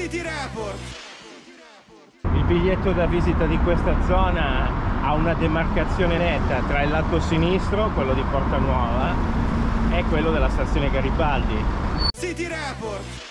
City Report. Il biglietto da visita di questa zona ha una demarcazione netta tra il lato sinistro, quello di Porta Nuova, e quello della stazione Garibaldi. City Report.